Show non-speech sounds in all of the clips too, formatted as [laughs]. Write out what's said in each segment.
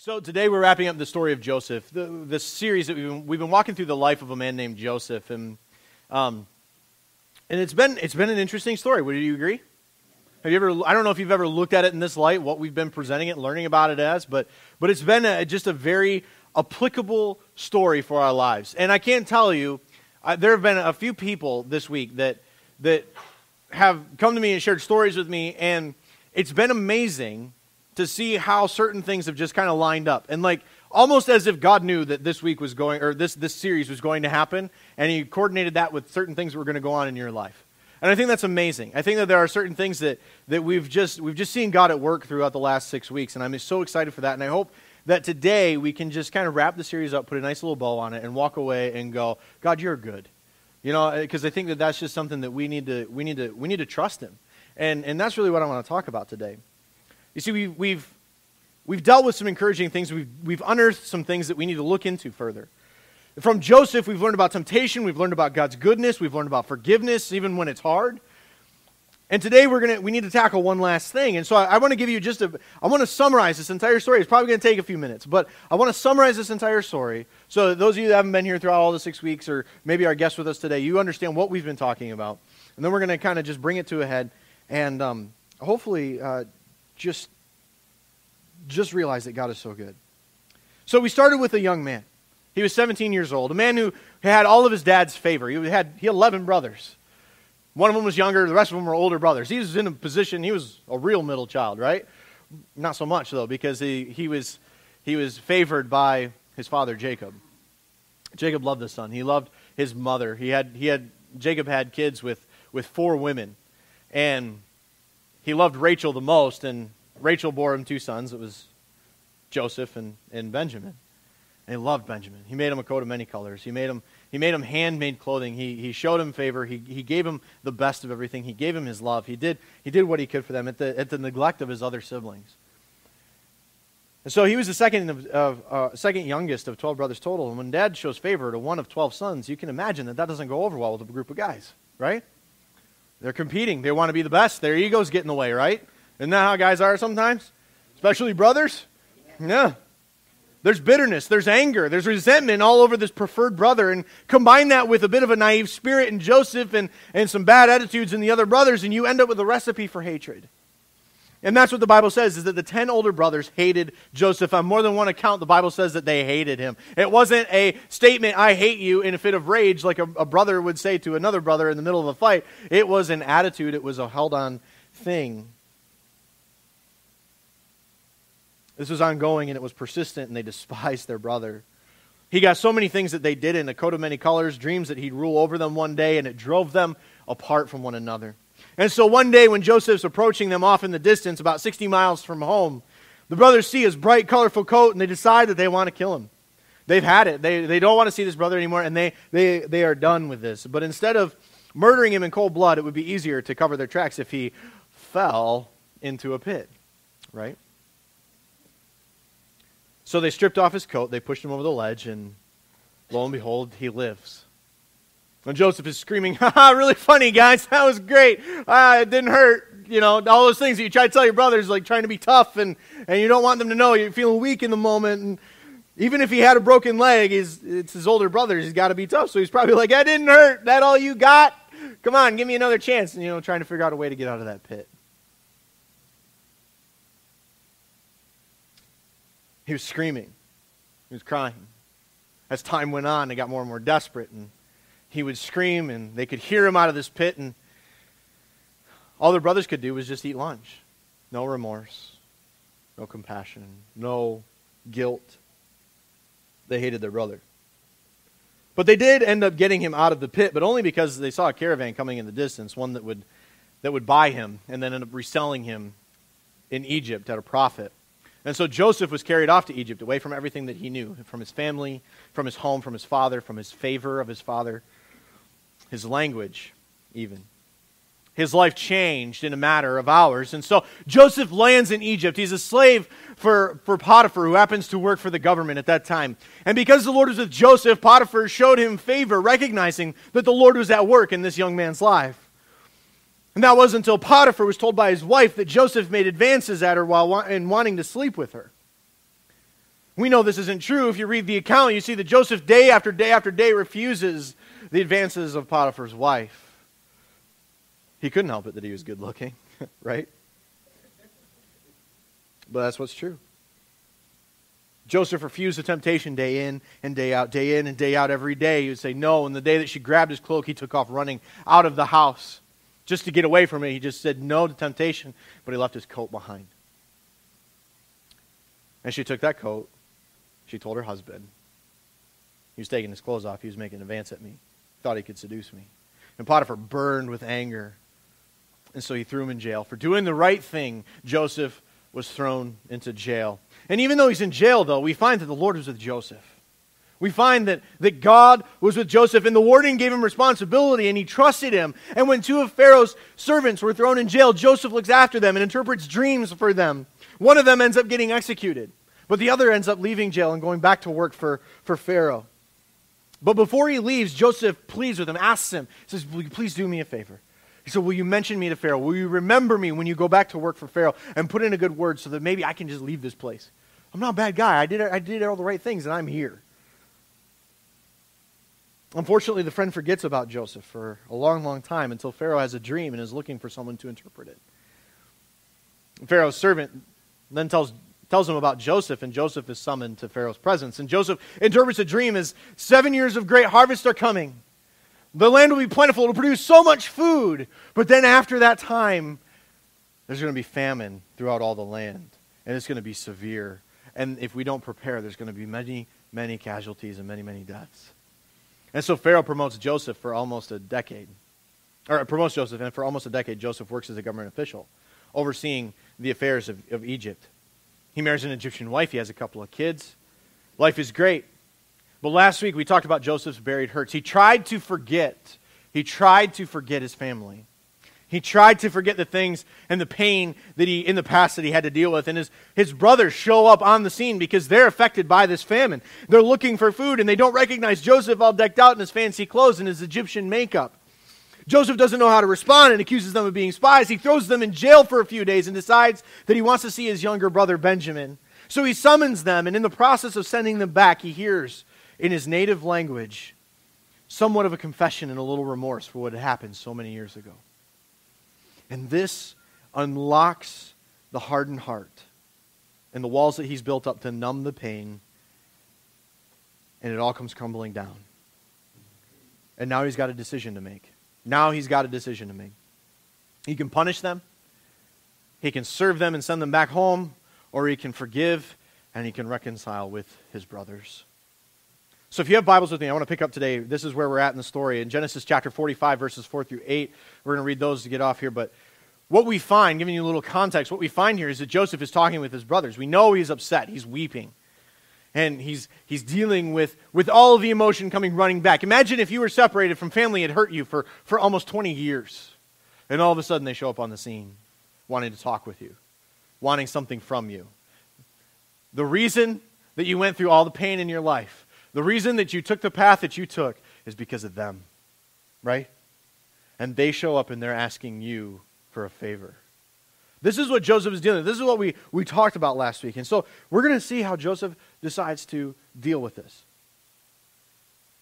So today we're wrapping up the story of Joseph, the, the series that we've been, we've been walking through the life of a man named Joseph, and um, and it's been it's been an interesting story. Would you agree? Have you ever? I don't know if you've ever looked at it in this light, what we've been presenting it, learning about it as, but but it's been a, just a very applicable story for our lives. And I can't tell you, uh, there have been a few people this week that that have come to me and shared stories with me, and it's been amazing to see how certain things have just kind of lined up. And like almost as if God knew that this week was going or this this series was going to happen and he coordinated that with certain things that were going to go on in your life. And I think that's amazing. I think that there are certain things that, that we've just we've just seen God at work throughout the last six weeks, and I'm so excited for that. And I hope that today we can just kind of wrap the series up, put a nice little bow on it, and walk away and go, God, you're good. You know, uh, because I think that that's just something that we need to we need to we need to trust Him, and and that's really what I want to talk about today. You see, we've, we've, we've dealt with some encouraging things. We've, we've unearthed some things that we need to look into further. From Joseph, we've learned about temptation. We've learned about God's goodness. We've learned about forgiveness, even when it's hard. And today we're gonna we need to tackle one last thing. And so I, I want to give you just a I want to summarize this entire story. It's probably going to take a few minutes, but I want to summarize this entire story so those of you that haven't been here throughout all the six weeks, or maybe our guests with us today, you understand what we've been talking about. And then we're going to kind of just bring it to a head and um, hopefully uh, just, just realize that God is so good. So we started with a young man. He was 17 years old, a man who had all of his dad's favor. He had, he had 11 brothers. One of them was younger, the rest of them were older brothers. He was in a position, he was a real middle child, right? Not so much, though, because he, he, was, he was favored by his father, Jacob. Jacob loved the son. He loved his mother. He had, he had, Jacob had kids with, with four women. And he loved Rachel the most, and Rachel bore him two sons. It was Joseph and, and Benjamin. And he loved Benjamin. He made him a coat of many colors. He made him, he made him handmade clothing. He, he showed him favor. He, he gave him the best of everything. He gave him his love. He did, he did what he could for them at the, at the neglect of his other siblings. And so he was the second, of, of uh, second youngest of 12 brothers total. And when dad shows favor to one of 12 sons, you can imagine that that doesn't go over well with a group of guys, right? They're competing. They want to be the best. Their egos get in the way, right? Isn't that how guys are sometimes? Especially brothers? Yeah. There's bitterness, there's anger, there's resentment all over this preferred brother. And combine that with a bit of a naive spirit in Joseph and, and some bad attitudes in the other brothers, and you end up with a recipe for hatred. And that's what the Bible says is that the 10 older brothers hated Joseph. On more than one account, the Bible says that they hated him. It wasn't a statement, I hate you, in a fit of rage, like a, a brother would say to another brother in the middle of a fight. It was an attitude, it was a held on thing. This was ongoing and it was persistent, and they [laughs] despised their brother. He got so many things that they did in a coat of many colors, dreams that he'd rule over them one day, and it drove them apart from one another. And so one day when Joseph's approaching them off in the distance, about 60 miles from home, the brothers see his bright, colorful coat and they decide that they want to kill him. They've had it. They, they don't want to see this brother anymore and they, they, they are done with this. But instead of murdering him in cold blood, it would be easier to cover their tracks if he fell into a pit, right? So they stripped off his coat, they pushed him over the ledge, and lo and behold, he lives. And Joseph is screaming, ha really funny, guys. That was great. Ah, it didn't hurt. You know, all those things that you try to tell your brothers, like trying to be tough and, and you don't want them to know you're feeling weak in the moment. And even if he had a broken leg, he's, it's his older brother. He's got to be tough. So he's probably like, that didn't hurt. That all you got? Come on, give me another chance. And, you know, trying to figure out a way to get out of that pit. He was screaming. He was crying. As time went on, they got more and more desperate. And he would scream, and they could hear him out of this pit, and all their brothers could do was just eat lunch. No remorse, no compassion, no guilt. They hated their brother. But they did end up getting him out of the pit, but only because they saw a caravan coming in the distance, one that would, that would buy him and then end up reselling him in Egypt at a profit. And so Joseph was carried off to Egypt, away from everything that he knew, from his family, from his home, from his father, from his favor of his father his language, even. His life changed in a matter of hours. And so Joseph lands in Egypt. He's a slave for, for Potiphar, who happens to work for the government at that time. And because the Lord was with Joseph, Potiphar showed him favor, recognizing that the Lord was at work in this young man's life. And that wasn't until Potiphar was told by his wife that Joseph made advances at her while in wanting to sleep with her. We know this isn't true. If you read the account, you see that Joseph, day after day after day, refuses the advances of Potiphar's wife. He couldn't help it that he was good looking, [laughs] right? But that's what's true. Joseph refused the temptation day in and day out, day in and day out, every day. He would say no. And the day that she grabbed his cloak, he took off running out of the house just to get away from it. He just said no to temptation, but he left his coat behind. And she took that coat. She told her husband. He was taking his clothes off. He was making an advance at me. Thought he could seduce me. And Potiphar burned with anger. And so he threw him in jail. For doing the right thing, Joseph was thrown into jail. And even though he's in jail, though, we find that the Lord was with Joseph. We find that, that God was with Joseph, and the warden gave him responsibility, and he trusted him. And when two of Pharaoh's servants were thrown in jail, Joseph looks after them and interprets dreams for them. One of them ends up getting executed, but the other ends up leaving jail and going back to work for, for Pharaoh. But before he leaves, Joseph pleads with him, asks him, says, Will you please do me a favor? He said, Will you mention me to Pharaoh? Will you remember me when you go back to work for Pharaoh and put in a good word so that maybe I can just leave this place? I'm not a bad guy. I did, I did all the right things, and I'm here. Unfortunately, the friend forgets about Joseph for a long, long time until Pharaoh has a dream and is looking for someone to interpret it. Pharaoh's servant then tells, tells him about Joseph, and Joseph is summoned to Pharaoh's presence. And Joseph interprets a dream as seven years of great harvest are coming. The land will be plentiful. It'll produce so much food. But then after that time, there's going to be famine throughout all the land. And it's going to be severe. And if we don't prepare, there's going to be many, many casualties and many, many deaths. And so Pharaoh promotes Joseph for almost a decade. Or promotes Joseph, and for almost a decade, Joseph works as a government official, overseeing the affairs of, of Egypt. He marries an Egyptian wife. He has a couple of kids. Life is great. But last week we talked about Joseph's buried hurts. He tried to forget. He tried to forget his family. He tried to forget the things and the pain that he in the past that he had to deal with. And his, his brothers show up on the scene because they're affected by this famine. They're looking for food and they don't recognize Joseph all decked out in his fancy clothes and his Egyptian makeup. Joseph doesn't know how to respond and accuses them of being spies. He throws them in jail for a few days and decides that he wants to see his younger brother Benjamin. So he summons them, and in the process of sending them back, he hears in his native language somewhat of a confession and a little remorse for what had happened so many years ago. And this unlocks the hardened heart and the walls that he's built up to numb the pain, and it all comes crumbling down. And now he's got a decision to make. Now he's got a decision to make. He can punish them, he can serve them and send them back home, or he can forgive and he can reconcile with his brothers. So if you have Bibles with me, I want to pick up today. This is where we're at in the story. In Genesis chapter 45, verses 4 through 8, we're going to read those to get off here. But what we find, giving you a little context, what we find here is that Joseph is talking with his brothers. We know he's upset, he's weeping. And he's, he's dealing with, with all of the emotion coming running back. Imagine if you were separated from family had hurt you for, for almost 20 years. And all of a sudden they show up on the scene wanting to talk with you, wanting something from you. The reason that you went through all the pain in your life the reason that you took the path that you took is because of them, right? And they show up and they're asking you for a favor. This is what Joseph is dealing with. This is what we, we talked about last week. And so we're going to see how Joseph decides to deal with this.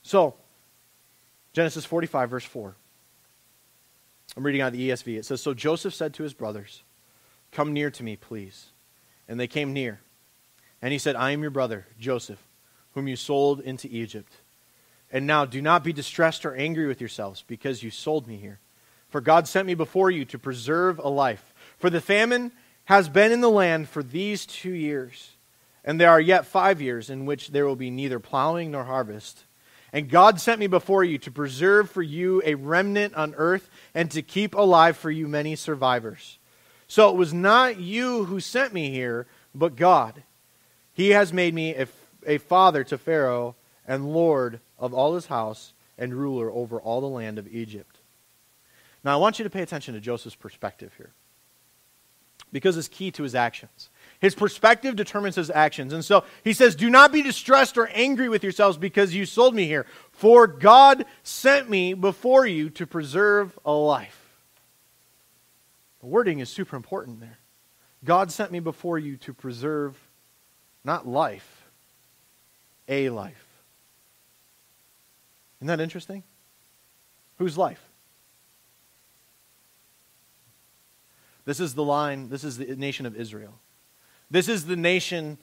So, Genesis 45, verse 4. I'm reading out of the ESV. It says So Joseph said to his brothers, Come near to me, please. And they came near. And he said, I am your brother, Joseph whom you sold into Egypt. And now do not be distressed or angry with yourselves because you sold me here. For God sent me before you to preserve a life. For the famine has been in the land for these two years, and there are yet five years in which there will be neither plowing nor harvest. And God sent me before you to preserve for you a remnant on earth and to keep alive for you many survivors. So it was not you who sent me here, but God. He has made me a a father to Pharaoh and lord of all his house and ruler over all the land of Egypt. Now, I want you to pay attention to Joseph's perspective here because it's key to his actions. His perspective determines his actions. And so he says, Do not be distressed or angry with yourselves because you sold me here, for God sent me before you to preserve a life. The wording is super important there. God sent me before you to preserve not life, a life. Isn't that interesting? Whose life? This is the line, this is the nation of Israel. This is the nation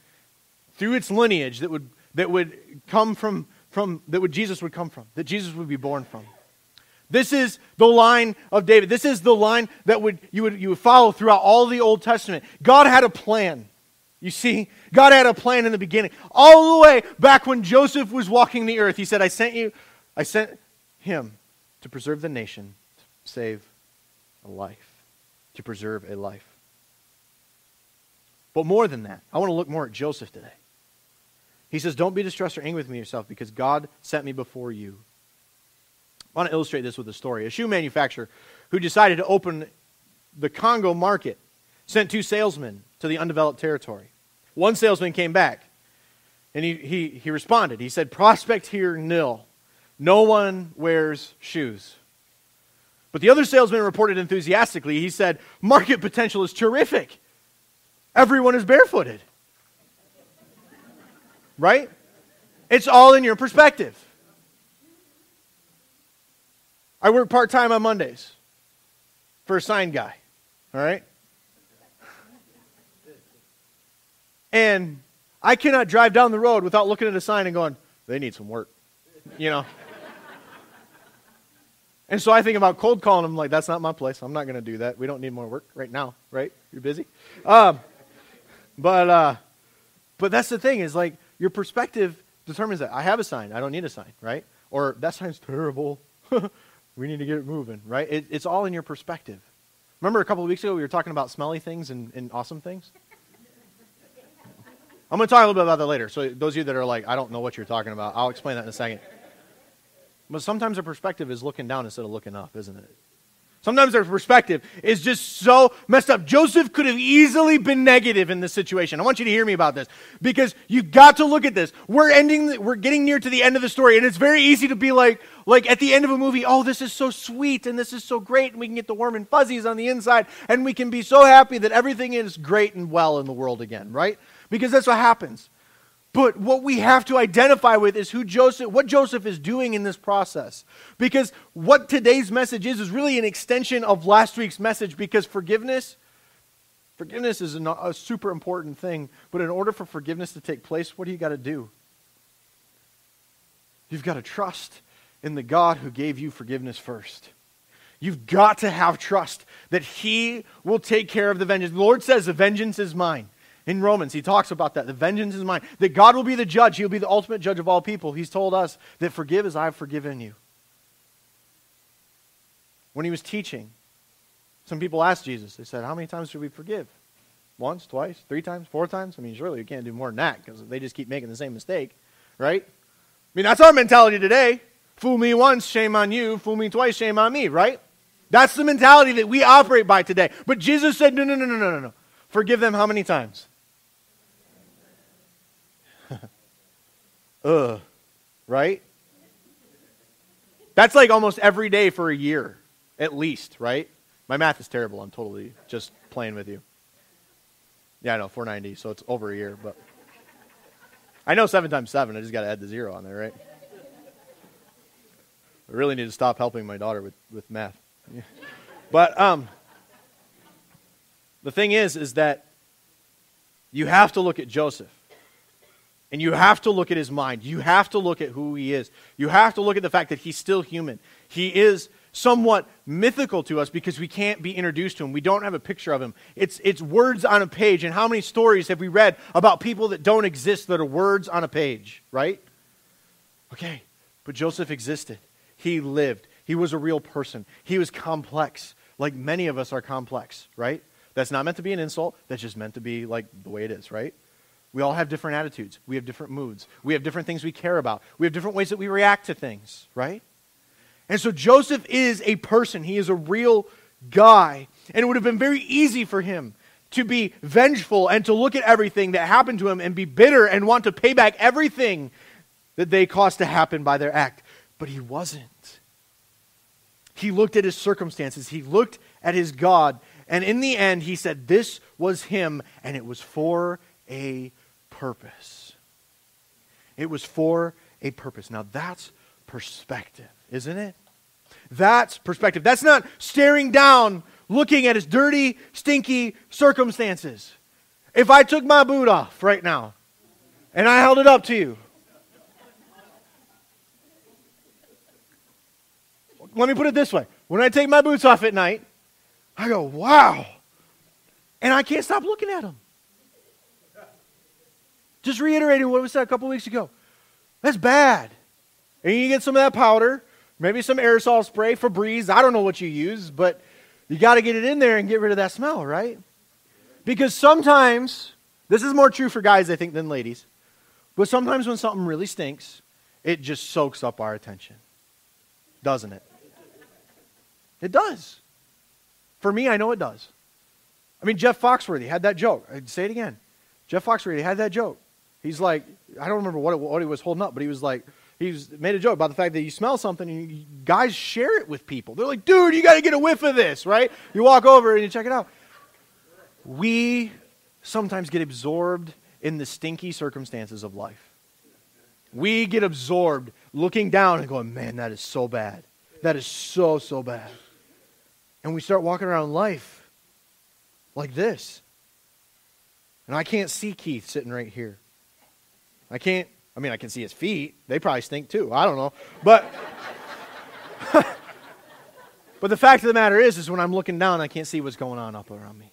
through its lineage that would, that would come from, from, that would Jesus would come from, that Jesus would be born from. This is the line of David. This is the line that would, you, would, you would follow throughout all the Old Testament. God had a plan. You see, God had a plan in the beginning. All the way back when Joseph was walking the earth, he said, I sent you, I sent him to preserve the nation, to save a life, to preserve a life. But more than that, I want to look more at Joseph today. He says, Don't be distressed or angry with me yourself because God sent me before you. I want to illustrate this with a story. A shoe manufacturer who decided to open the Congo market sent two salesmen to the undeveloped territory. One salesman came back and he, he, he responded. He said, Prospect here nil. No one wears shoes. But the other salesman reported enthusiastically. He said, Market potential is terrific. Everyone is barefooted. Right? It's all in your perspective. I work part time on Mondays for a sign guy. All right? And I cannot drive down the road without looking at a sign and going, they need some work. You know? and so I think about cold calling them like, that's not my place. I'm not going to do that. We don't need more work right now, right? You're busy. Um, but, uh, but that's the thing is like your perspective determines that. I have a sign. I don't need a sign, right? Or that sign's terrible. [laughs] we need to get it moving, right? It, it's all in your perspective. Remember a couple of weeks ago we were talking about smelly things and, and awesome things? I'm going to talk a little bit about that later. So, those of you that are like, I don't know what you're talking about, I'll explain that in a second. But sometimes our perspective is looking down instead of looking up, isn't it? Sometimes our perspective is just so messed up. Joseph could have easily been negative in this situation. I want you to hear me about this because you've got to look at this. We're ending, we're getting near to the end of the story, and it's very easy to be like, like at the end of a movie, oh, this is so sweet and this is so great, and we can get the warm and fuzzies on the inside, and we can be so happy that everything is great and well in the world again, right? Because that's what happens. But what we have to identify with is who Joseph, what Joseph is doing in this process. Because what today's message is, is really an extension of last week's message because forgiveness, forgiveness is a, a super important thing. But in order for forgiveness to take place, what do you got to do? You've got to trust in the God who gave you forgiveness first. You've got to have trust that He will take care of the vengeance. The Lord says, The vengeance is mine. In Romans, he talks about that. The vengeance is mine. That God will be the judge. He'll be the ultimate judge of all people. He's told us that forgive as I've forgiven you. When he was teaching, some people asked Jesus, they said, How many times should we forgive? Once, twice, three times, four times? I mean, surely you can't do more than that because they just keep making the same mistake, right? I mean, that's our mentality today. Fool me once, shame on you. Fool me twice, shame on me, right? That's the mentality that we operate by today. But Jesus said, No, No, no, no, no, no, no. Forgive them how many times? Ugh. Right? That's like almost every day for a year, at least, right? My math is terrible. I'm totally just playing with you. Yeah, I know, 490, so it's over a year, but I know 7 times 7. I just got to add the zero on there, right? I really need to stop helping my daughter with, with math. but um, the thing is, is that you have to look at Joseph. And you have to look at his mind. You have to look at who he is. You have to look at the fact that he's still human. He is somewhat mythical to us because we can't be introduced to him. We don't have a picture of him. It's, it's words on a page. And how many stories have we read about people that don't exist that are words on a page, right? Okay, but Joseph existed. He lived. He was a real person. He was complex, like many of us are complex, right? That's not meant to be an insult. That's just meant to be like the way it is, right? We all have different attitudes. We have different moods. We have different things we care about. We have different ways that we react to things, right? And so Joseph is a person. He is a real guy. And it would have been very easy for him to be vengeful and to look at everything that happened to him and be bitter and want to pay back everything that they caused to happen by their act. But he wasn't. He looked at his circumstances, he looked at his God, and in the end, he said, This was him, and it was for a purpose. It was for a purpose. Now that's perspective, isn't it? That's perspective. That's not staring down, looking at his dirty, stinky circumstances. If I took my boot off right now and I held it up to you, let me put it this way. When I take my boots off at night, I go, wow. And I can't stop looking at them. Just reiterating what we said a couple weeks ago. That's bad. And you get some of that powder, maybe some aerosol spray, Febreze. I don't know what you use, but you got to get it in there and get rid of that smell, right? Because sometimes, this is more true for guys, I think, than ladies, but sometimes when something really stinks, it just soaks up our attention. Doesn't it? It does. For me, I know it does. I mean, Jeff Foxworthy had that joke. I'd say it again. Jeff Foxworthy had that joke. He's like, I don't remember what, it, what he was holding up, but he was like, he made a joke about the fact that you smell something and you, guys share it with people. They're like, dude, you got to get a whiff of this, right? You walk over and you check it out. We sometimes get absorbed in the stinky circumstances of life. We get absorbed looking down and going, man, that is so bad. That is so, so bad. And we start walking around life like this. And I can't see Keith sitting right here. I can't, I mean, I can see his feet. They probably stink too. I don't know. But. [laughs] but the fact of the matter is, is when I'm looking down, I can't see what's going on up around me.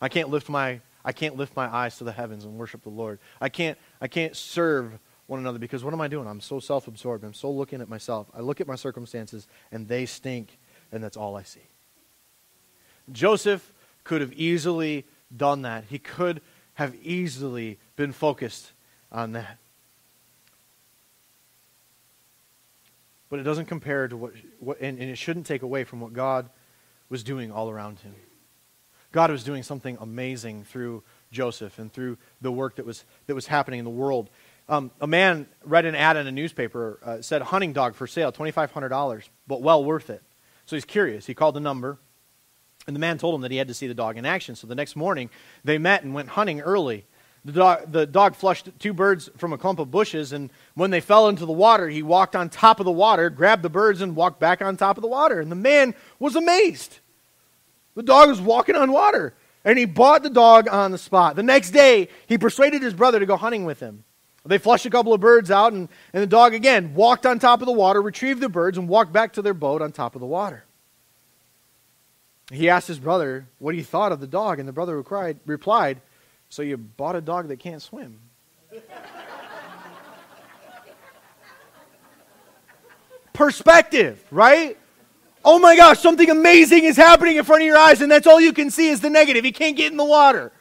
I can't lift my I can't lift my eyes to the heavens and worship the Lord. I can't I can't serve one another because what am I doing? I'm so self-absorbed. I'm so looking at myself. I look at my circumstances and they stink and that's all I see. Joseph could have easily done that. He could have easily been focused on that. But it doesn't compare to what, what and, and it shouldn't take away from what God was doing all around him. God was doing something amazing through Joseph and through the work that was, that was happening in the world. Um, a man read an ad in a newspaper, uh, said hunting dog for sale, $2,500, but well worth it. So he's curious. He called the number, and the man told him that he had to see the dog in action. So the next morning, they met and went hunting early. The dog, the dog flushed two birds from a clump of bushes, and when they fell into the water, he walked on top of the water, grabbed the birds, and walked back on top of the water. And the man was amazed. The dog was walking on water, and he bought the dog on the spot. The next day, he persuaded his brother to go hunting with him. They flushed a couple of birds out, and, and the dog again walked on top of the water, retrieved the birds, and walked back to their boat on top of the water. He asked his brother what he thought of the dog, and the brother replied, replied So you bought a dog that can't swim? Perspective, right? Oh my gosh, something amazing is happening in front of your eyes, and that's all you can see is the negative. He can't get in the water.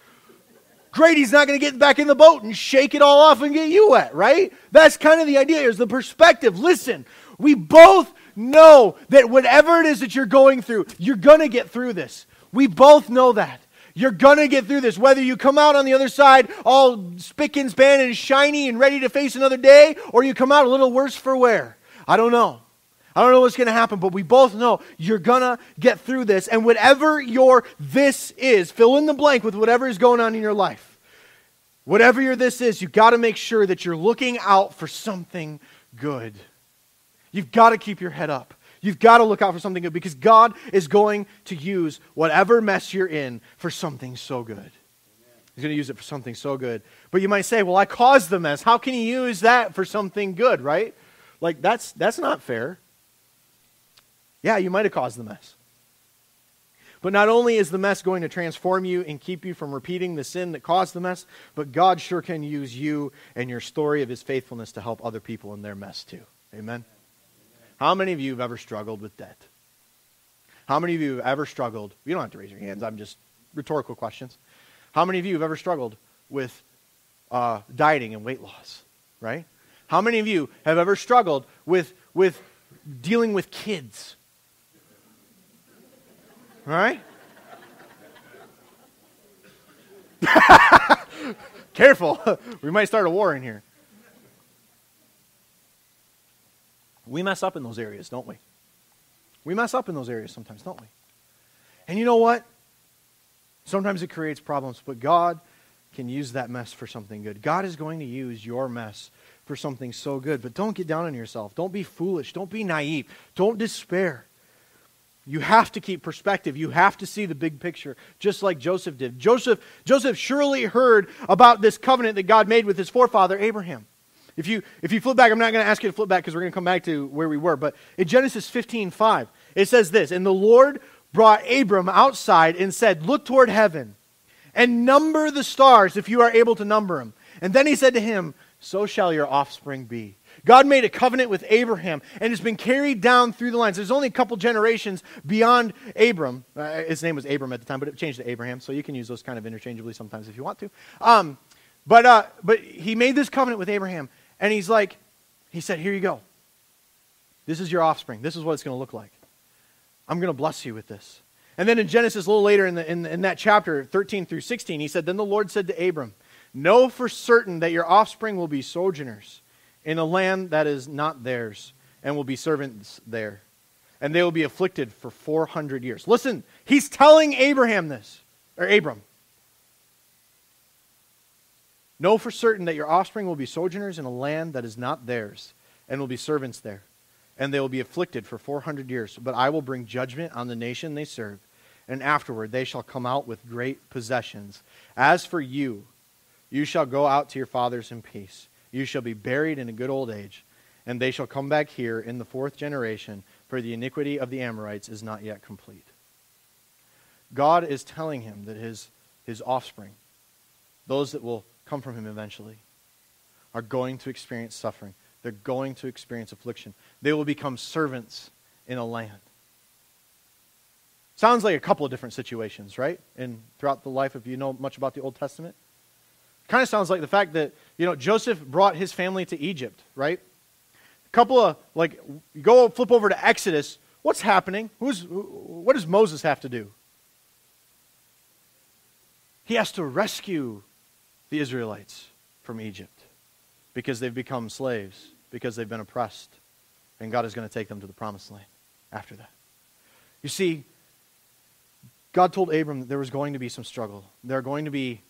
Great, he's not going to get back in the boat and shake it all off and get you wet, right? That's kind of the idea, is the perspective. Listen, we both know that whatever it is that you're going through, you're going to get through this. We both know that. You're going to get through this. Whether you come out on the other side all spick and span and shiny and ready to face another day, or you come out a little worse for wear. I don't know. I don't know what's going to happen, but we both know you're going to get through this. And whatever your this is, fill in the blank with whatever is going on in your life. Whatever your this is, you've got to make sure that you're looking out for something good. You've got to keep your head up. You've got to look out for something good because God is going to use whatever mess you're in for something so good. He's going to use it for something so good. But you might say, well, I caused the mess. How can he use that for something good, right? Like, that's, that's not fair. Yeah, you might have caused the mess. But not only is the mess going to transform you and keep you from repeating the sin that caused the mess, but God sure can use you and your story of his faithfulness to help other people in their mess too. Amen? How many of you have ever struggled with debt? How many of you have ever struggled? You don't have to raise your hands, I'm just rhetorical questions. How many of you have ever struggled with uh, dieting and weight loss? Right? How many of you have ever struggled with, with dealing with kids? Right? [laughs] Careful. [laughs] we might start a war in here. We mess up in those areas, don't we? We mess up in those areas sometimes, don't we? And you know what? Sometimes it creates problems, but God can use that mess for something good. God is going to use your mess for something so good. But don't get down on yourself. Don't be foolish. Don't be naive. Don't despair. You have to keep perspective. You have to see the big picture, just like Joseph did. Joseph, Joseph surely heard about this covenant that God made with his forefather Abraham. If you, if you flip back, I'm not going to ask you to flip back because we're going to come back to where we were. But in Genesis 15 5, it says this And the Lord brought Abram outside and said, Look toward heaven and number the stars if you are able to number them. And then he said to him, So shall your offspring be. God made a covenant with Abraham, and it's been carried down through the lines. There's only a couple generations beyond Abram. Uh, his name was Abram at the time, but it changed to Abraham, so you can use those kind of interchangeably sometimes if you want to. Um, but, uh, but he made this covenant with Abraham, and he's like, he said, Here you go. This is your offspring. This is what it's going to look like. I'm going to bless you with this. And then in Genesis, a little later in, the, in, in that chapter, 13 through 16, he said, Then the Lord said to Abram, Know for certain that your offspring will be sojourners in a land that is not theirs, and will be servants there. And they will be afflicted for 400 years. Listen, he's telling Abraham this, or Abram. Know for certain that your offspring will be sojourners in a land that is not theirs, and will be servants there. And they will be afflicted for 400 years. But I will bring judgment on the nation they serve, and afterward they shall come out with great possessions. As for you, you shall go out to your fathers in peace. You shall be buried in a good old age, and they shall come back here in the fourth generation, for the iniquity of the Amorites is not yet complete. God is telling him that his, his offspring, those that will come from him eventually, are going to experience suffering. They're going to experience affliction. They will become servants in a land. Sounds like a couple of different situations, right? And throughout the life, if you know much about the Old Testament, kind of sounds like the fact that you know, Joseph brought his family to Egypt, right? A couple of, like, go flip over to Exodus. What's happening? Who's, what does Moses have to do? He has to rescue the Israelites from Egypt because they've become slaves, because they've been oppressed, and God is going to take them to the promised land after that. You see, God told Abram that there was going to be some struggle. There are going to be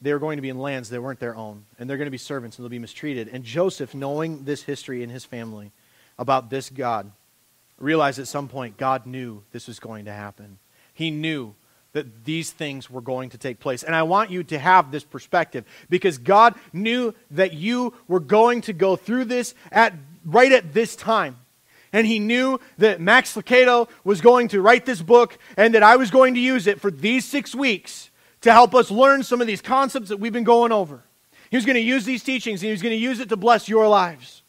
they are going to be in lands that weren't their own, and they're going to be servants and they'll be mistreated. And Joseph, knowing this history in his family about this God, realized at some point God knew this was going to happen. He knew that these things were going to take place. And I want you to have this perspective because God knew that you were going to go through this at right at this time. And he knew that Max Lucado was going to write this book and that I was going to use it for these six weeks to help us learn some of these concepts that we've been going over. He was going to use these teachings and he was going to use it to bless your lives.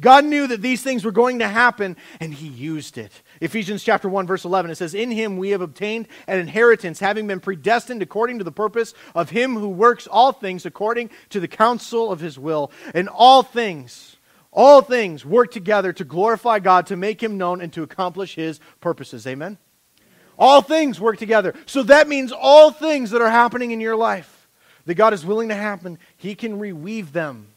God knew that these things were going to happen and he used it. Ephesians chapter 1 verse 11 it says in him we have obtained an inheritance having been predestined according to the purpose of him who works all things according to the counsel of his will and all things all things work together to glorify God to make him known and to accomplish his purposes. Amen. All things work together. So that means all things that are happening in your life that God is willing to happen, He can reweave them.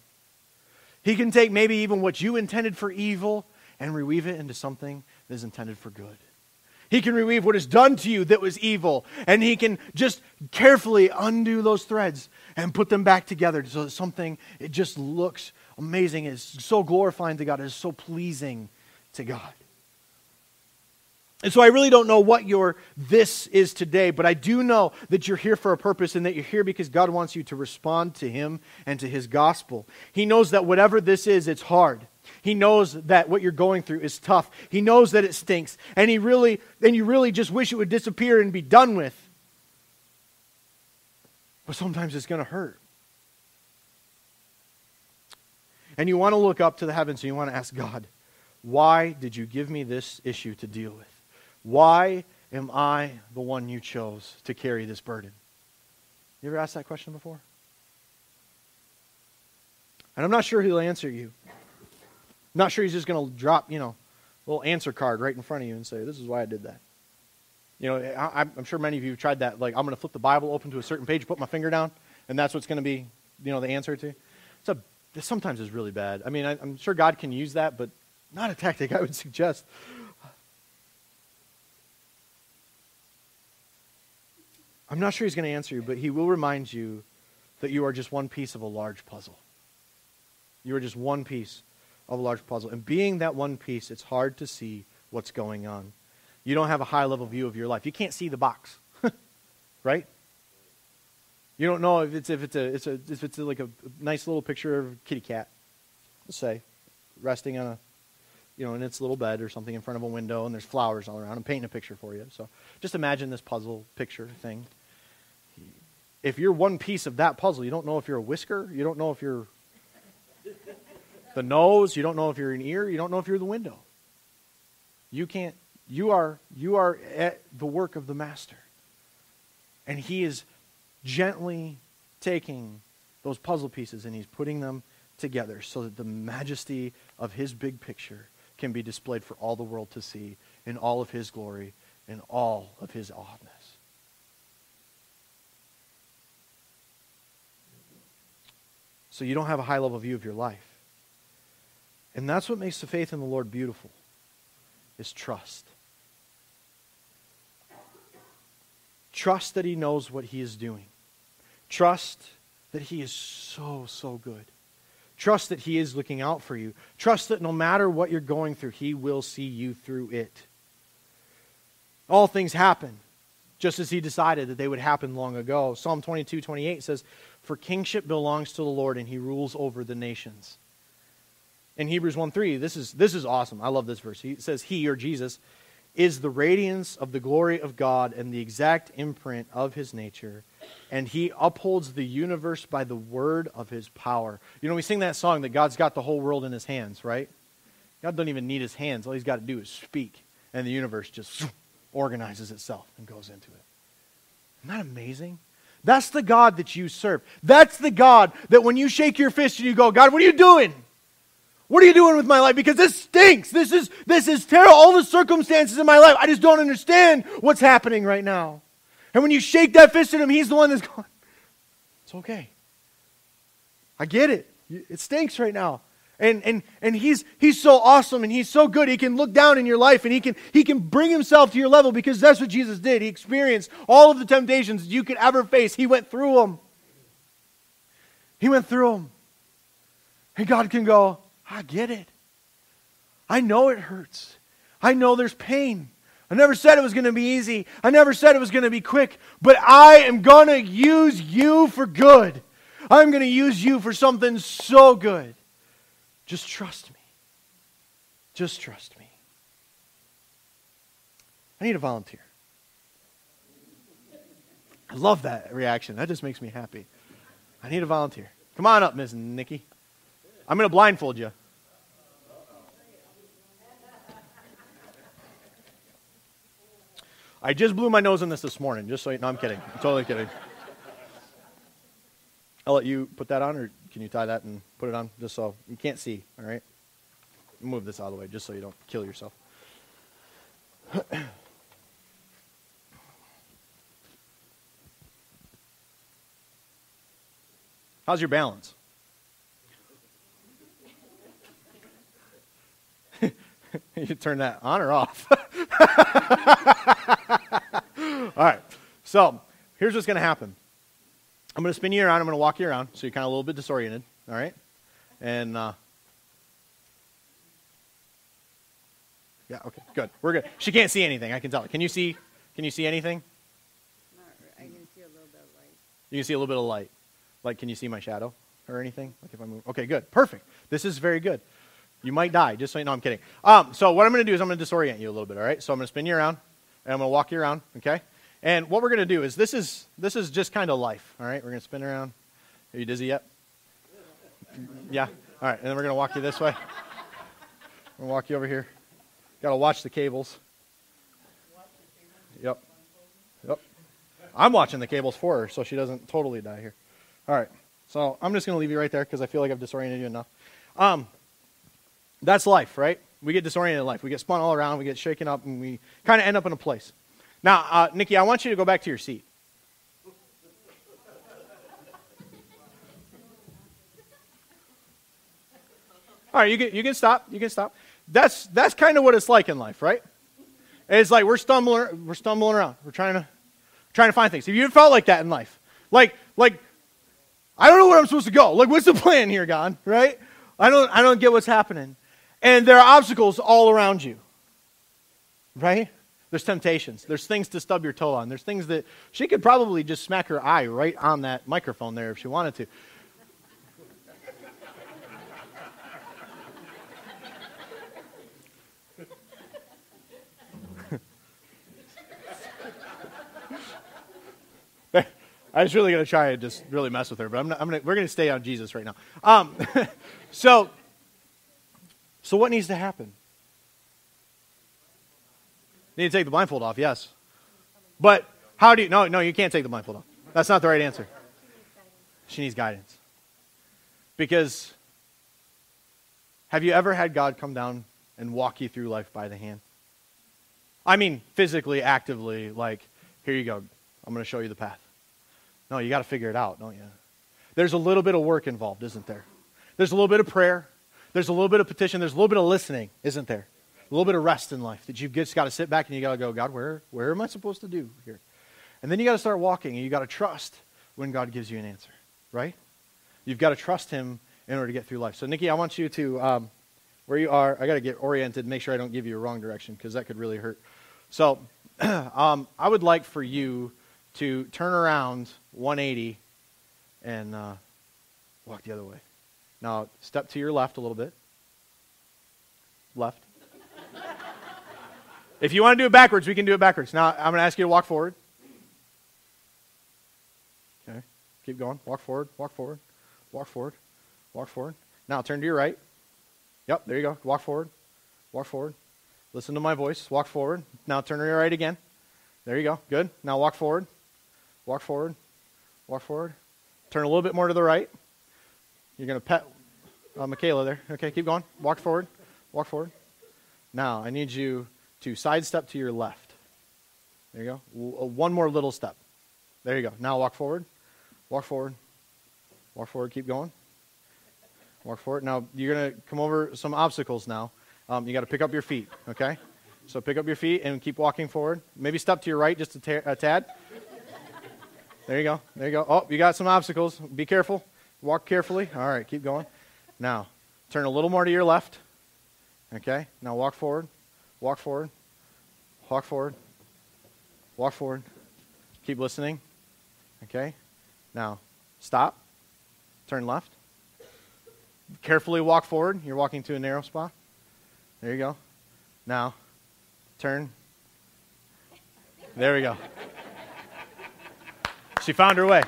He can take maybe even what you intended for evil and reweave it into something that is intended for good. He can reweave what is done to you that was evil, and He can just carefully undo those threads and put them back together so that something, it just looks amazing. It's so glorifying to God, it is so pleasing to God. And so I really don't know what your this is today, but I do know that you're here for a purpose and that you're here because God wants you to respond to Him and to His gospel. He knows that whatever this is, it's hard. He knows that what you're going through is tough. He knows that it stinks. And he really and you really just wish it would disappear and be done with. But sometimes it's going to hurt. And you want to look up to the heavens and you want to ask God, why did you give me this issue to deal with? Why am I the one you chose to carry this burden? You ever asked that question before? And I'm not sure he'll answer you. I'm not sure he's just going to drop, you know, a little answer card right in front of you and say, this is why I did that. You know, I, am sure many of you have tried that. Like, I'm going to flip the Bible open to a certain page, put my finger down, and that's what's going to be, you know, the answer to. It's a, sometimes is really bad. I mean, I, I'm sure God can use that, but not a tactic I would [laughs] suggest. I'm not sure he's going to answer you, but he will remind you that you are just one piece of a large puzzle. You are just one piece of a large puzzle. And being that one piece, it's hard to see what's going on. You don't have a high level view of your life. You can't see the box, [laughs] right? You don't know if it's if it's a it's a if it's like a nice little picture of a kitty cat, let's say, resting on a you know in its little bed or something in front of a window, and there's flowers all around. I'm painting a picture for you. So just imagine this puzzle picture thing. If you're one piece of that puzzle, you don't know if you're a whisker. You don't know if you're the nose. You don't know if you're an ear. You don't know if you're the window. You can't. You are. You are at the work of the master, and he is gently taking those puzzle pieces and he's putting them together so that the majesty of his big picture can be displayed for all the world to see in all of his glory and all of his awesomeness. So you don't have a high level view of your life. And that's what makes the faith in the Lord beautiful is trust. Trust that he knows what he is doing. Trust that he is so, so good. Trust that he is looking out for you. Trust that no matter what you're going through, he will see you through it. All things happen just as he decided that they would happen long ago. Psalm 22, 28 says, For kingship belongs to the Lord, and he rules over the nations. In Hebrews 1 3, this is, this is awesome. I love this verse. He says, He, or Jesus, is the radiance of the glory of God and the exact imprint of his nature, and he upholds the universe by the word of his power. You know, we sing that song that God's got the whole world in his hands, right? God doesn't even need his hands. All he's got to do is speak, and the universe just organizes itself and goes into it. Isn't that amazing? That's the God that you serve. That's the God that when you shake your fist and you go, God, what are you doing? What are you doing with my life? Because this stinks. This is, this is terrible. All the circumstances in my life, I just don't understand what's happening right now. And when you shake that fist at him, he's the one that's [laughs] going, it's okay. I get it. It stinks right now. And, and, and he's, he's so awesome and he's so good. He can look down in your life and he can, he can bring himself to your level because that's what Jesus did. He experienced all of the temptations you could ever face. He went through them. He went through them. And God can go, I get it. I know it hurts. I know there's pain. I never said it was going to be easy. I never said it was going to be quick, but I am going to use you for good. I'm going to use you for something so good. Just trust me. Just trust me. I need a volunteer. I love that reaction. That just makes me happy. I need a volunteer. Come on up, Miss Nikki. I'm going to blindfold you. I just blew my nose on this this morning, just so you know. I'm kidding. I'm totally kidding. I'll let you put that on, or can you tie that and put it on just so you can't see, all right? Move this out of the way just so you don't kill yourself. [coughs] How's your balance? [laughs] you turn that on or off? [laughs] All right. So here's what's going to happen. I'm going to spin you around. I'm going to walk you around, so you're kind of a little bit disoriented. All right. And uh, yeah, okay, good. We're good. She can't see anything. I can tell. Can you see? Can you see anything? I can see a little bit of light. You can see a little bit of light. Like, can you see my shadow or anything? Like if I move. Okay, good. Perfect. This is very good. You might die, just so you know. I'm kidding. Um, so what I'm going to do is I'm going to disorient you a little bit. All right. So I'm going to spin you around, and I'm going to walk you around. Okay. And what we're going to do is this is this is just kind of life. All right. We're going to spin around. Are you dizzy yet? Yeah. All right. And then we're going to walk you this way. We're going to walk you over here. Got to watch the cables. Yep. Yep. I'm watching the cables for her so she doesn't totally die here. All right. So I'm just going to leave you right there because I feel like I've disoriented you enough. Um, that's life, right? We get disoriented in life. We get spun all around. We get shaken up, and we kind of end up in a place. Now, uh, Nikki, I want you to go back to your seat. All right, you can, you can stop. You can stop. That's, that's kind of what it's like in life, right? It's like we're stumbling, we're stumbling around. We're trying to, trying to find things. Have you ever felt like that in life? Like, like, I don't know where I'm supposed to go. Like, what's the plan here, God? Right? I don't, I don't get what's happening. And there are obstacles all around you, right? There's temptations. There's things to stub your toe on. There's things that she could probably just smack her eye right on that microphone there if she wanted to. [laughs] I was really going to try and just really mess with her, but I'm not, I'm gonna, we're going to stay on Jesus right now. Um, [laughs] so, so what needs to happen? Need to take the blindfold off, yes. But how do you? No, no, you can't take the blindfold off. That's not the right answer. She needs guidance. Because have you ever had God come down and walk you through life by the hand? I mean, physically, actively, like, here you go. I'm going to show you the path. No, you got to figure it out, don't you? There's a little bit of work involved, isn't there? There's a little bit of prayer. There's a little bit of petition. There's a little bit of listening, isn't there? A little bit of rest in life that you've just got to sit back and you got to go, God, where, where am I supposed to do here? And then you got to start walking and you got to trust when God gives you an answer, right? You've got to trust Him in order to get through life. So, Nikki, I want you to, um, where you are, I got to get oriented, make sure I don't give you a wrong direction because that could really hurt. So, [clears throat] um, I would like for you to turn around 180 and uh, walk the other way. Now, step to your left a little bit. Left. If you want to do it backwards, we can do it backwards. Now, I'm going to ask you to walk forward. Okay. Keep going. Walk forward, walk forward, walk forward, walk forward. Now, turn to your right. Yep, there you go. Walk forward, walk forward. Listen to my voice. Walk forward. Now, turn to your right again. There you go. Good. Now, walk forward, walk forward, walk forward. Turn a little bit more to the right. You're going to pet uh, Michaela there. Okay, keep going. Walk forward. Walk forward. Now, I need you to sidestep to your left. There you go. Uh, one more little step. There you go. Now walk forward. Walk forward. Walk forward. Keep going. Walk forward. Now, you're going to come over some obstacles now. Um, you got to pick up your feet, okay? So pick up your feet and keep walking forward. Maybe step to your right just a tad. There you go. There you go. Oh, you got some obstacles. Be careful. Walk carefully. All right, keep going. Now, turn a little more to your left. Okay? Now walk forward. Walk forward. Walk forward. Walk forward. Keep listening. Okay? Now, stop. Turn left. Carefully walk forward. You're walking to a narrow spot. There you go. Now, turn. There we go. She found her way.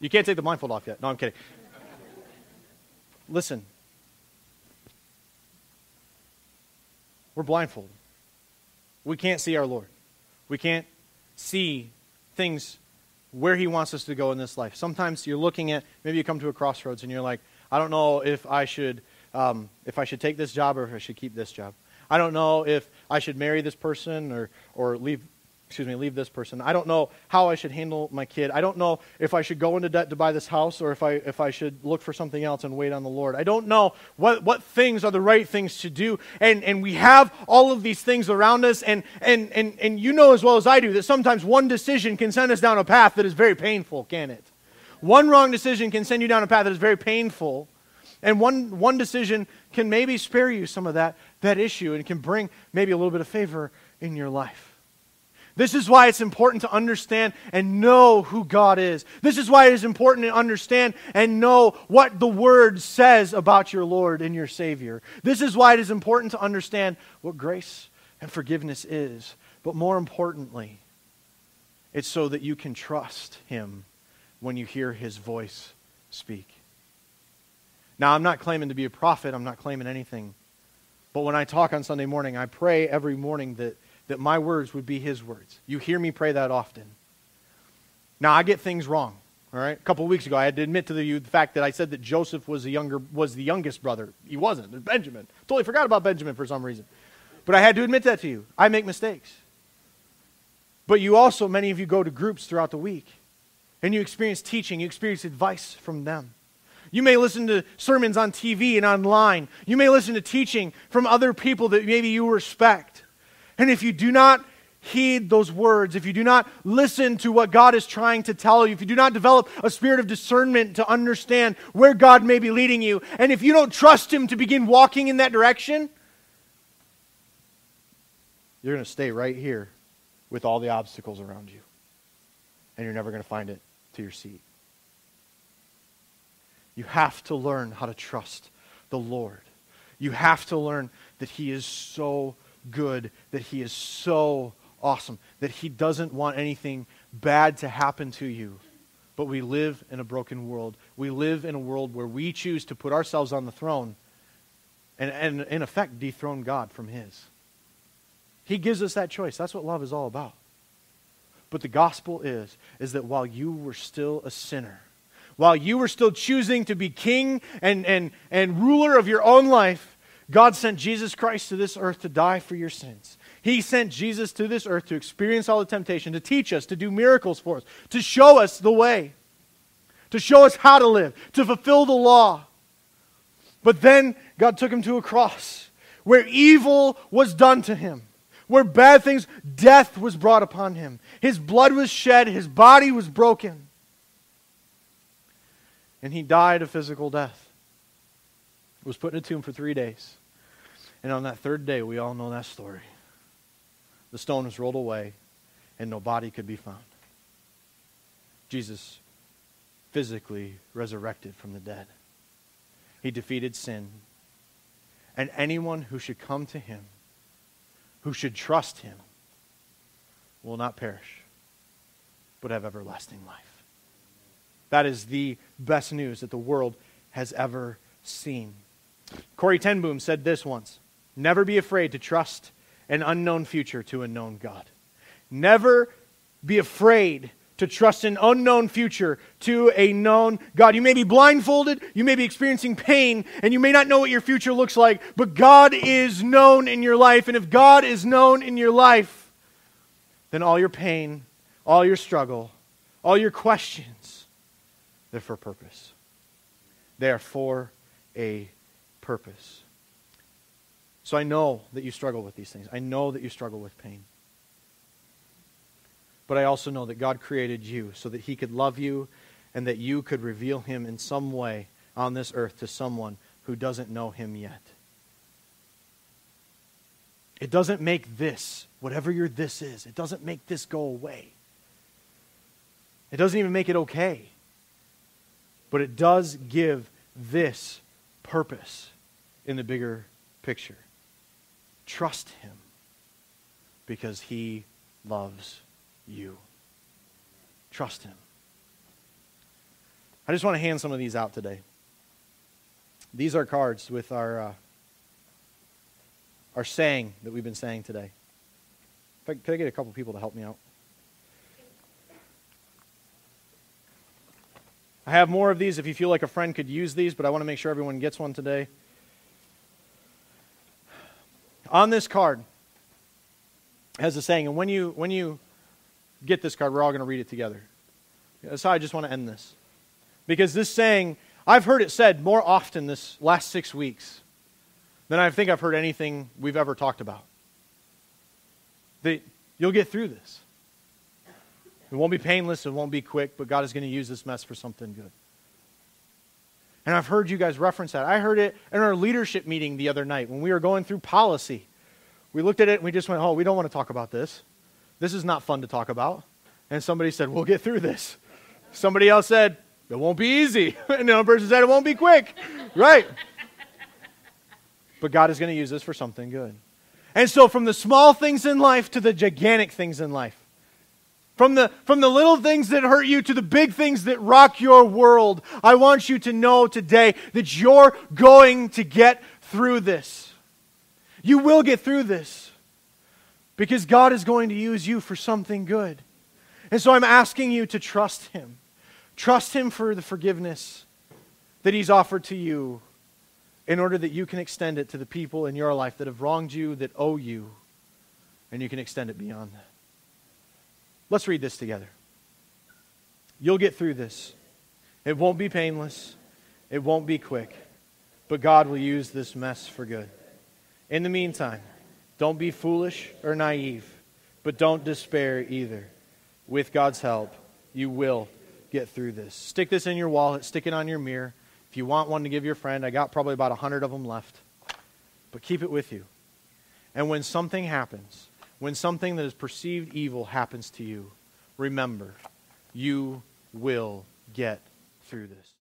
You can't take the blindfold off yet. No, I'm kidding. Listen. We're blindfolded. We can't see our Lord. We can't see things where He wants us to go in this life. Sometimes you're looking at, maybe you come to a crossroads and you're like, I don't know if I should, um, if I should take this job or if I should keep this job. I don't know if I should marry this person or, or leave excuse me, leave this person. I don't know how I should handle my kid. I don't know if I should go into debt to buy this house or if I, if I should look for something else and wait on the Lord. I don't know what, what things are the right things to do. And, and we have all of these things around us. And, and, and, and you know as well as I do that sometimes one decision can send us down a path that is very painful, can it? One wrong decision can send you down a path that is very painful. And one, one decision can maybe spare you some of that, that issue and can bring maybe a little bit of favor in your life. This is why it's important to understand and know who God is. This is why it is important to understand and know what the Word says about your Lord and your Savior. This is why it is important to understand what grace and forgiveness is. But more importantly, it's so that you can trust Him when you hear His voice speak. Now, I'm not claiming to be a prophet, I'm not claiming anything. But when I talk on Sunday morning, I pray every morning that that my words would be his words. You hear me pray that often. Now, I get things wrong. All right, a couple of weeks ago, I had to admit to you the fact that I said that Joseph was the younger was the youngest brother. He wasn't. There's Benjamin. Totally forgot about Benjamin for some reason. But I had to admit that to you. I make mistakes. But you also, many of you go to groups throughout the week, and you experience teaching. You experience advice from them. You may listen to sermons on TV and online. You may listen to teaching from other people that maybe you respect. And if you do not heed those words, if you do not listen to what God is trying to tell you, if you do not develop a spirit of discernment to understand where God may be leading you, and if you don't trust Him to begin walking in that direction, you're going to stay right here with all the obstacles around you. And you're never going to find it to your seat. You have to learn how to trust the Lord. You have to learn that He is so good, that He is so awesome, that He doesn't want anything bad to happen to you. But we live in a broken world. We live in a world where we choose to put ourselves on the throne and, and in effect, dethrone God from His. He gives us that choice. That's what love is all about. But the gospel is, is that while you were still a sinner, while you were still choosing to be king and, and, and ruler of your own life, God sent Jesus Christ to this earth to die for your sins. He sent Jesus to this earth to experience all the temptation, to teach us, to do miracles for us, to show us the way, to show us how to live, to fulfill the law. But then God took him to a cross where evil was done to him where bad things, death was brought upon him. His blood was shed, his body was broken. And he died a physical death. Was put in a tomb for three days. And on that third day, we all know that story. The stone was rolled away, and no body could be found. Jesus physically resurrected from the dead. He defeated sin. And anyone who should come to him who should trust him will not perish, but have everlasting life. That is the best news that the world has ever seen. Corrie ten Boom said this once Never be afraid to trust an unknown future to a known God. Never be afraid to trust an unknown future to a known God. You may be blindfolded, you may be experiencing pain, and you may not know what your future looks like, but God is known in your life. And if God is known in your life, then all your pain, all your struggle, all your questions, they're for purpose. They are for a purpose. So I know that you struggle with these things. I know that you struggle with pain. But I also know that God created you so that He could love you and that you could reveal Him in some way on this earth to someone who doesn't know Him yet. It doesn't make this, whatever your this is, it doesn't make this go away. It doesn't even make it okay. But it does give this purpose in the bigger picture. Trust Him because He loves you. Trust Him. I just want to hand some of these out today. These are cards with our, uh, our saying that we've been saying today. I, could I get a couple people to help me out? I have more of these if you feel like a friend could use these, but I want to make sure everyone gets one today. On this card has a saying, and when you, when you get this card. We're all going to read it together. That's how I just want to end this. Because this saying, I've heard it said more often this last six weeks than I think I've heard anything we've ever talked about. That you'll get through this. It won't be painless, it won't be quick, but God is going to use this mess for something good. And I've heard you guys reference that. I heard it in our leadership meeting the other night when we were going through policy. We looked at it and we just went, oh, we don't want to talk about this. This is not fun to talk about. And somebody said, We'll get through this. Somebody else said, It won't be easy. [laughs] And another person said, It won't be quick. Right. But God is going to use this for something good. And so, from the small things in life to the gigantic things in life, from the, from the little things that hurt you to the big things that rock your world, I want you to know today that you're going to get through this. You will get through this because God is going to use you for something good. And so I'm asking you to trust Him. Trust Him for the forgiveness that He's offered to you in order that you can extend it to the people in your life that have wronged you, that owe you, and you can extend it beyond that. Let's read this together. You'll get through this. It won't be painless, it won't be quick, but God will use this mess for good. In the meantime, don't be foolish or naive. But don't despair either. With God's help, you will get through this. Stick this in your wallet, stick it on your mirror. If you want one to give your friend, I got probably about a 100 of them left. But keep it with you. And when something happens, when something that is perceived evil happens to you, remember, you will get through this.